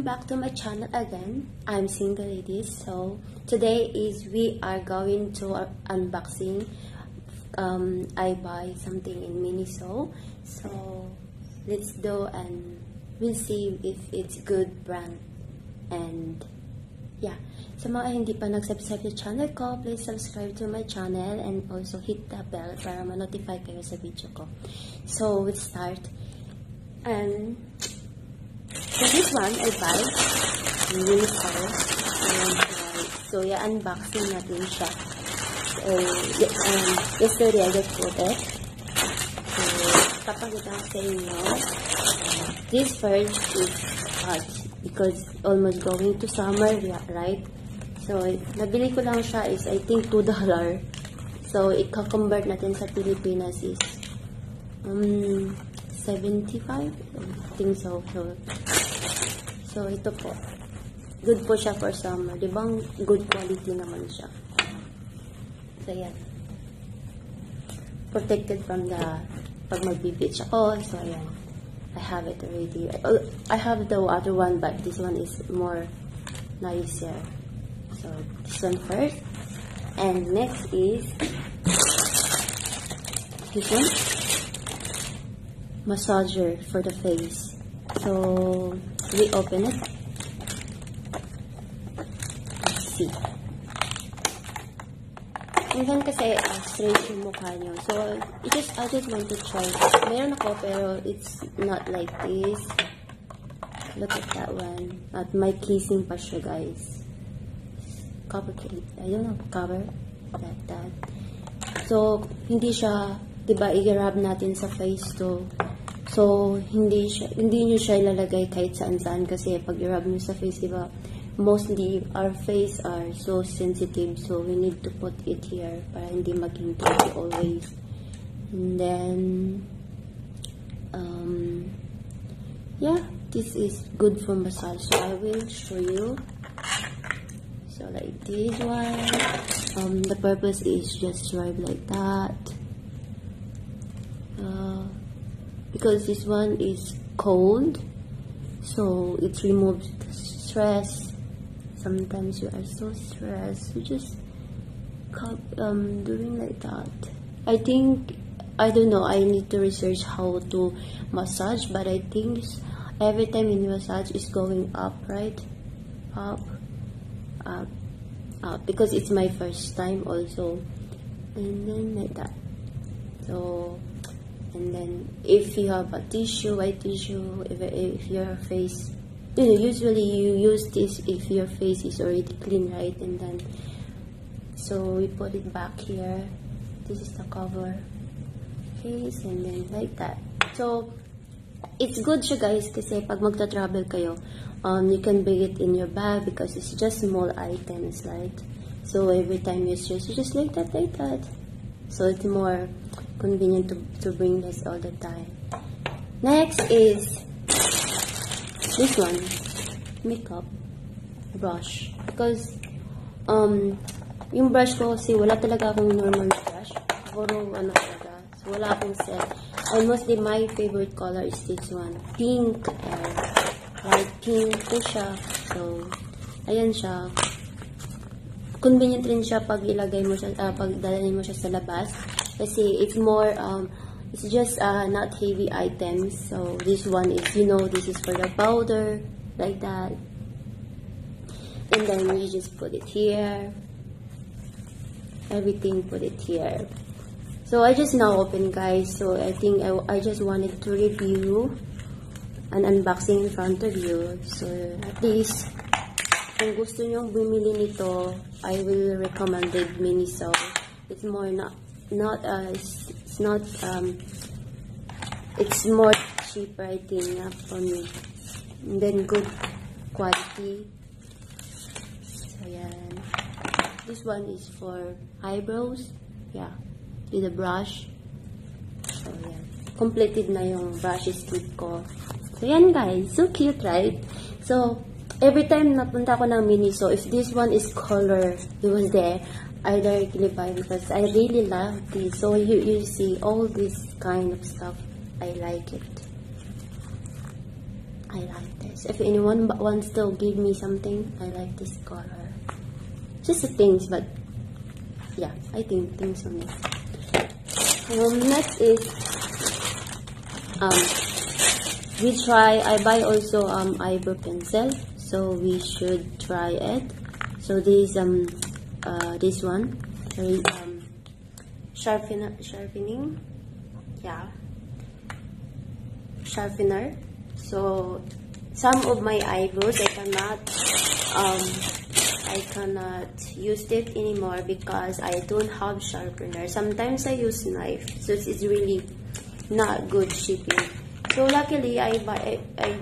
welcome back to my channel again. I'm Single Ladies. So today is we are going to unboxing. Um, I buy something in Miniso. So let's do and we'll see if it's good brand. And yeah, sa mga hindi pa nag-subscribe sa channel ko, please subscribe to my channel and also hit the bell para ma-notify kayo sa video ko. So we'll start. And So this one I buy really color. And, uh, so yeah, unboxing natin siya. So, um, yesterday I put it. So, papakita ko sa inyo. This first is hot because almost going to summer, right? So, nabili ko lang siya is I think $2. So, i-convert natin sa Pilipinas is um, 75? I think so. So, So, ito po. Good po siya for summer. Di ba good quality naman siya? So, yan. Protected from the pag magbe-beach ako. So, ayan. I have it already. I have the other one, but this one is more nicer. So, this one first. And next is this one. Massager for the face. So, we open it. Let's see. Minsan kasi uh, straight yung mukha nyo. So, I just, I just want to try. Meron ako pero it's not like this. Look at that one. At may casing pa siya, guys. Cover, I don't know, cover. Like that. So, hindi siya, di ba, i-grab natin sa face to So, hindi siya, hindi nyo siya ilalagay kahit saan-saan kasi pag i-rub nyo sa face, diba, mostly our face are so sensitive so we need to put it here para hindi maging dirty always. And then, um, yeah, this is good for massage. So, I will show you. So, like this one. Um, the purpose is just rub like that. Because this one is cold so it removes stress. Sometimes you are so stressed you just um doing like that. I think i don't know i need to research how to massage but i think every time you massage is going up right? Up up up because it's my first time also. And then like that. So and then if you have a tissue white tissue if, if your face you know, usually you use this if your face is already clean right? And then so we put it back here. This is the cover case and then like that. So it's good siya guys kasi pag magta-travel kayo um, you can bring it in your bag because it's just small items right? So every time you stress you just like that like that. So it's more convenient to, to bring this all the time. Next is this one, makeup brush. Because, um, yung brush ko kasi wala talaga akong normal brush. Puro ano talaga. So, wala akong set. And mostly my favorite color is this one. Pink. And light pink po siya. So, ayan siya. Convenient rin siya pag ilagay mo siya, uh, pag dalhin mo siya sa labas. Kasi it's more, um, it's just uh, not heavy items. So this one is, you know, this is for the powder, like that. And then you just put it here. Everything put it here. So I just now open guys. So I think I, I just wanted to review an unboxing in front of you. So at least kung gusto nyo bumili nito, I will recommend it Miniso. It's more not not uh, it's, not um, it's more cheaper I think uh, for me and then good quality. So yeah. This one is for eyebrows. Yeah. With a brush. So yeah. Completed na yung brush kit ko. So yan guys. So cute right? So every time napunta ko ng mini so if this one is color it was there I directly buy because I really love this. So you, you see all this kind of stuff. I like it. I like this. If anyone wants to give me something, I like this color. Just the things, but yeah, I think things on this. Um, next is um, we try. I buy also um eyebrow pencil, so we should try it. So this um uh this one. Very um sharpener sharpening, yeah. Sharpener so some of my eyebrows I cannot um, I cannot use it anymore because I don't have sharpener. Sometimes I use knife so it's really not good shipping. So luckily I buy I,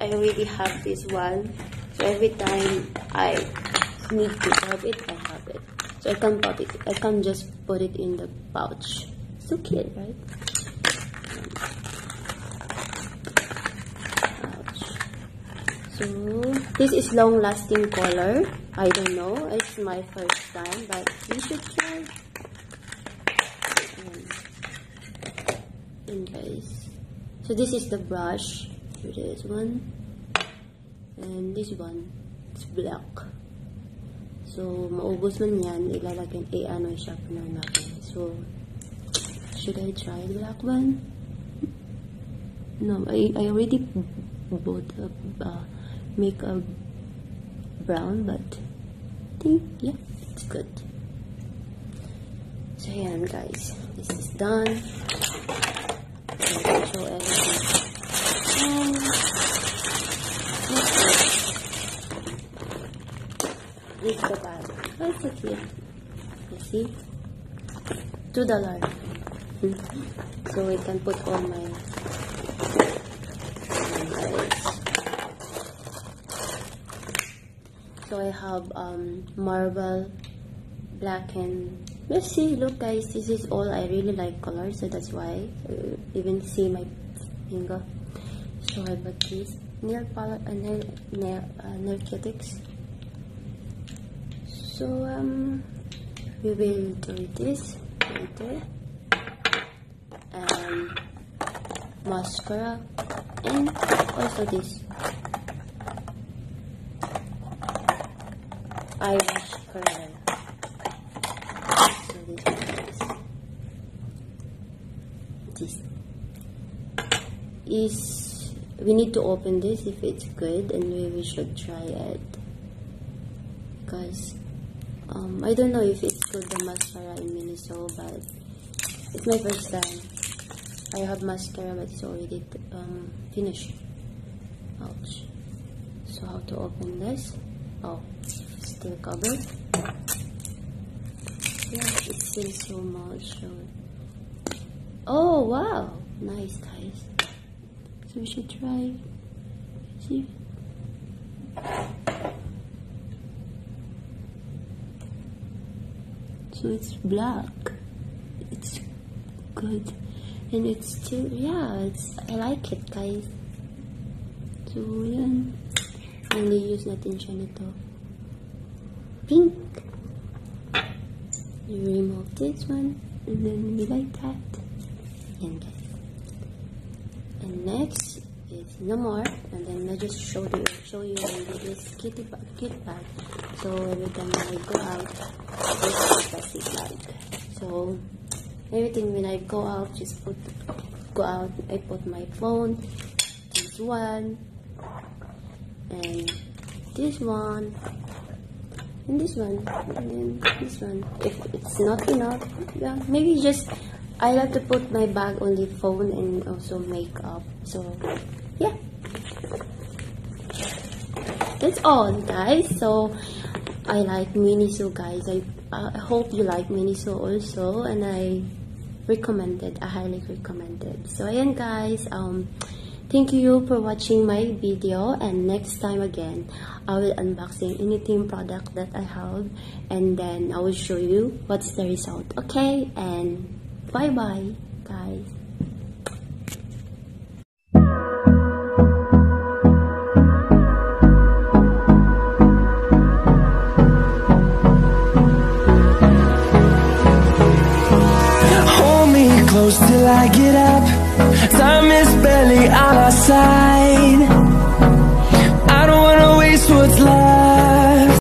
I already have this one. So every time I need to have it I have it. So I can't put it I can't just put it in the pouch. So cute right? So this is long lasting color. I don't know. It's my first time but you should try. And, and guys so this is the brush. Here is. One. And this one. It's black so maubos man yan ilalagyan eh ano sharpener natin. So should I try the black one? No I, I already bought a uh, make a brown but I think yeah it's good. So yeah guys. This is done. Show everything and this is the bag it's you see? Two dollar so we can put all my so I have um, marble black and let's see look guys this is all I really like color so that's why uh, even see my finger. So I bought this nail palette and uh, nail, nail, uh, nail cutics so um we will do this later and mascara and also this eyelash curler. So this This is we need to open this if it's good and we, we should try it. Because um, I don't know if it's good the mascara in Miniso but it's my first time I have mascara but it's already um, finished ouch so how to open this oh still covered. Yeah, it's still so much. Oh wow, nice guys. So we should try. See. So it's black. It's good, and it's still yeah. It's I like it, guys. So yan. Only use natin siya nito. pink. You remove this one and then be like that. And, and next is no more and then I just show you show you this kitty kit bag. So every time I go out, this is bag. So everything when I go out, just put go out. I put my phone, this one, and this one, and this one and then this one if it's not enough yeah maybe just I like to put my bag on the phone and also makeup so yeah. That's all guys. So I like Miniso guys. I, I hope you like Miniso also and I recommend it I highly recommend it so again guys. Um Thank you for watching my video and next time again I will unboxing anything product that I have and then I will show you what's the result okay? And bye bye guys. Hold me close till I get up. Time is barely on our side